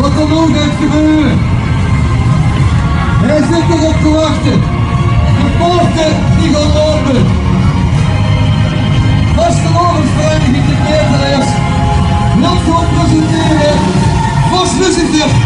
wat er nog gaat gebeuren. Hij zit erop te wachten. De poorten die gaan open. Vastelovensvereniging de wil gewoon presenteren Vos Lucifer